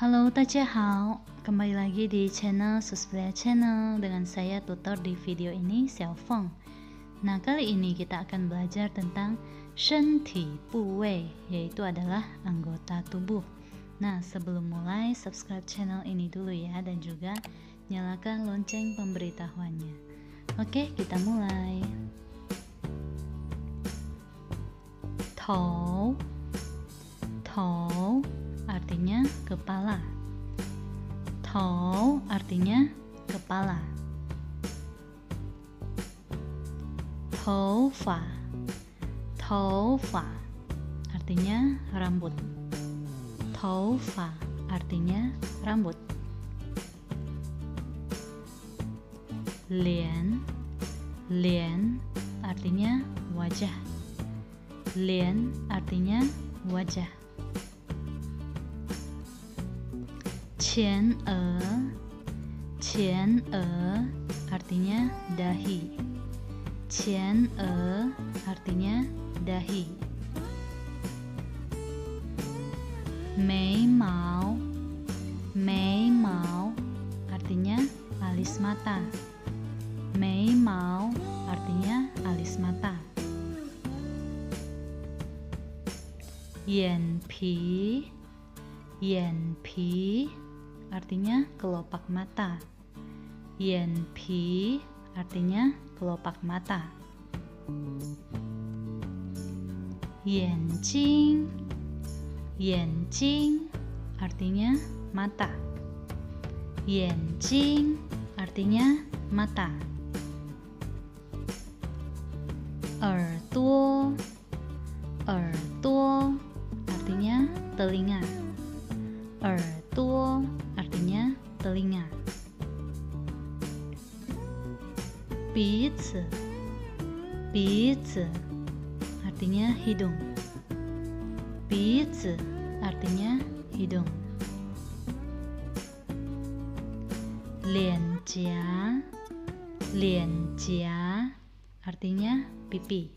Halo, hao, kembali lagi di channel Susplaya Channel dengan saya tutor di video ini Xiao Feng. Nah, kali ini kita akan belajar tentang shenti buwei, yaitu adalah anggota tubuh. Nah, sebelum mulai, subscribe channel ini dulu ya dan juga nyalakan lonceng pemberitahuannya. Oke, kita mulai. Tou artinya kepala. Tou artinya kepala. Toufa. Toufa artinya rambut. Toufa artinya rambut. Lian. Lian artinya wajah. Lian artinya wajah. Qian e Qian e artinya dahi. Qian e artinya dahi. Mei Mao Mei Mao artinya alis mata. Mei Mao artinya alis mata. Yan Pi. Yan Pi artinya kelopak mata. Pi artinya kelopak mata. Yen jing Yen jing artinya mata. Yen jing artinya mata. Er tuo Er tuo artinya telinga. Er telinga. Bizi, bizi artinya hidung. Bizi artinya hidung. Lianjia, lianjia artinya pipi.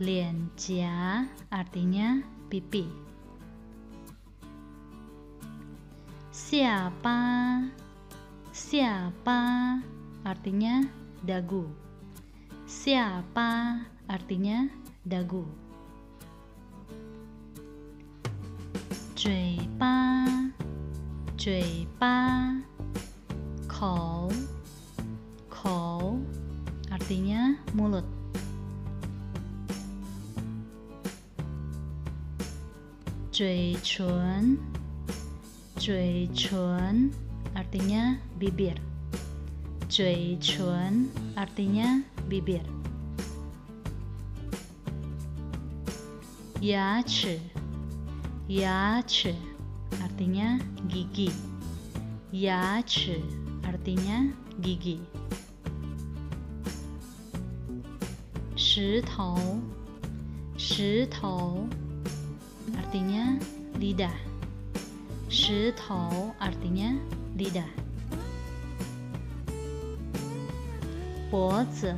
Lianjia artinya pipi. Siapa? Siapa artinya dagu. Siapa artinya dagu. Juiba, juiba, kou, kou artinya mulut. Jui Jui chun artinya bibir. Jui chun artinya bibir. Yachi. Yachi artinya gigi. Yachi artinya gigi. Shitou. Shitou artinya lidah. Shitou artinya lidah. Bozi.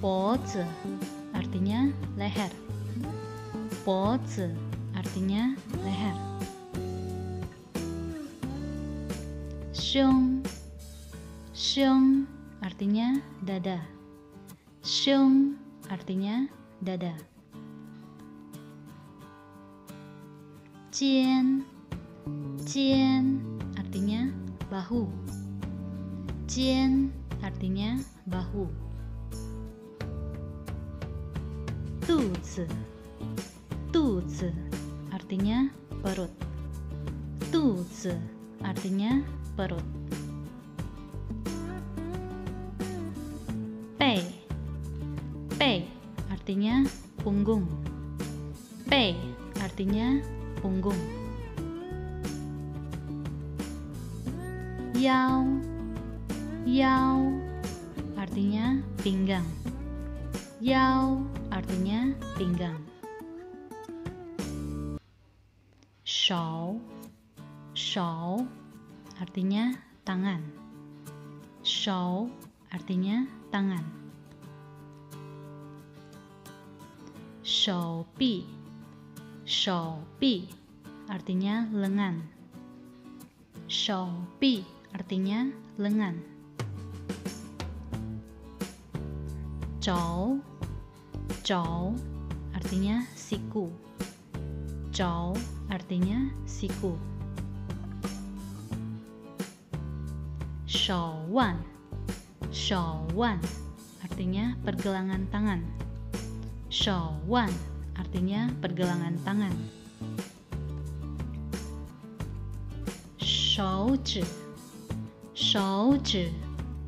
Bozi artinya leher. Bozi artinya leher. Xiong. Xiong artinya dada. Xiong artinya dada. Jian Jian artinya bahu. Jian artinya bahu. Tuzi. Tuzi artinya perut. Tuzi artinya perut. Pei. Pei artinya punggung. Pei artinya punggung. Yao Yao artinya pinggang. Yao artinya pinggang. Shao Shao artinya tangan. Shao artinya tangan. Shao Pi Shao Pi artinya lengan. Shoupi artinya lengan. Chow, chow artinya siku. Chow artinya siku. Shouwan, shouwan artinya pergelangan tangan. Shouwan artinya pergelangan tangan. Shouzi, shouzi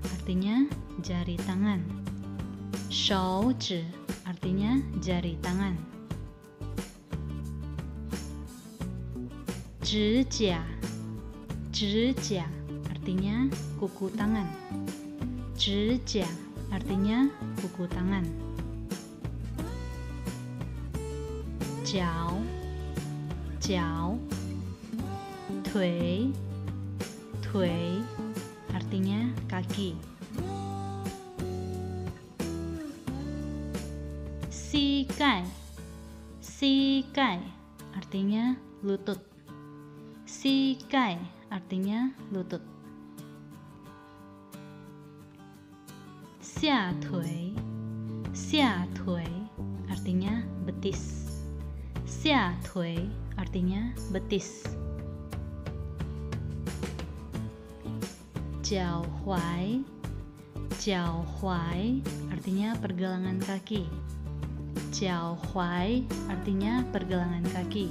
artinya jari tangan. Shouzi artinya jari tangan. Zhijia, zhijia artinya kuku tangan. Zhijia artinya kuku tangan. Jiao, jiao, tui, tui artinya kaki. Sikai, sikai artinya lutut. Sikai artinya lutut. Xia tui, xia tui artinya betis. Xia tui artinya betis. Jiao huai, jiao huai artinya pergelangan kaki. Jiao huai artinya pergelangan kaki.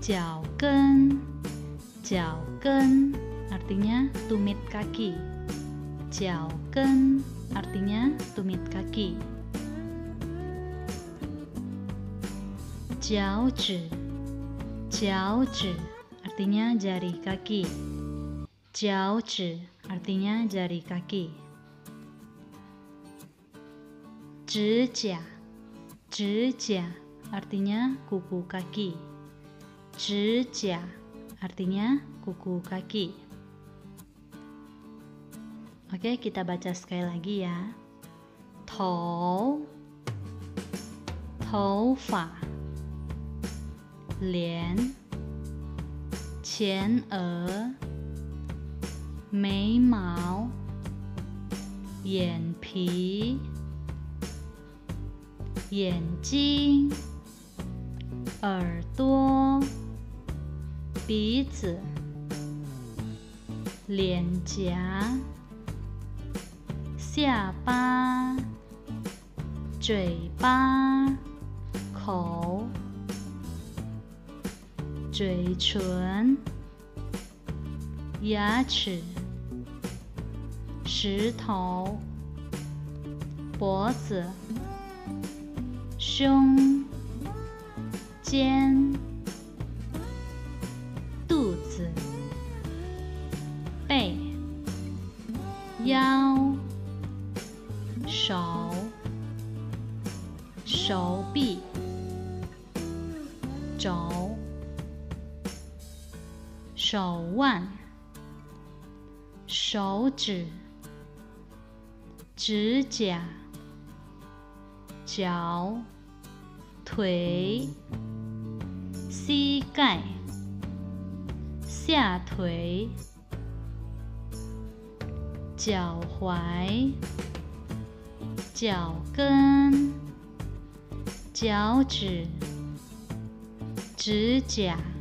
Jiao gen, jiao gen artinya tumit kaki. Jiao gen artinya tumit kaki. Jiao zhi, jiao zhi artinya jari kaki. Jiao zhi artinya jari kaki. Zhijia, zhijia artinya kuku kaki. Zhijia artinya kuku kaki. Oke, kita baca sekali lagi ya. Tou, tou fa, lian, 前额、眉毛、眼皮、眼睛、耳朵、鼻子、脸颊、下巴、嘴巴、口、嘴唇、牙齿、石头、脖子、胸、肩、肚子、背、腰、手、手臂、肘、手腕、手指、指甲、脚、腿、膝盖、下腿、脚踝、脚跟、脚趾、指甲。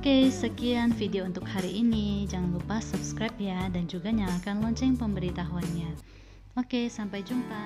Oke, sekian video untuk hari ini. Jangan lupa subscribe ya dan juga nyalakan lonceng pemberitahuannya. Oke, sampai jumpa.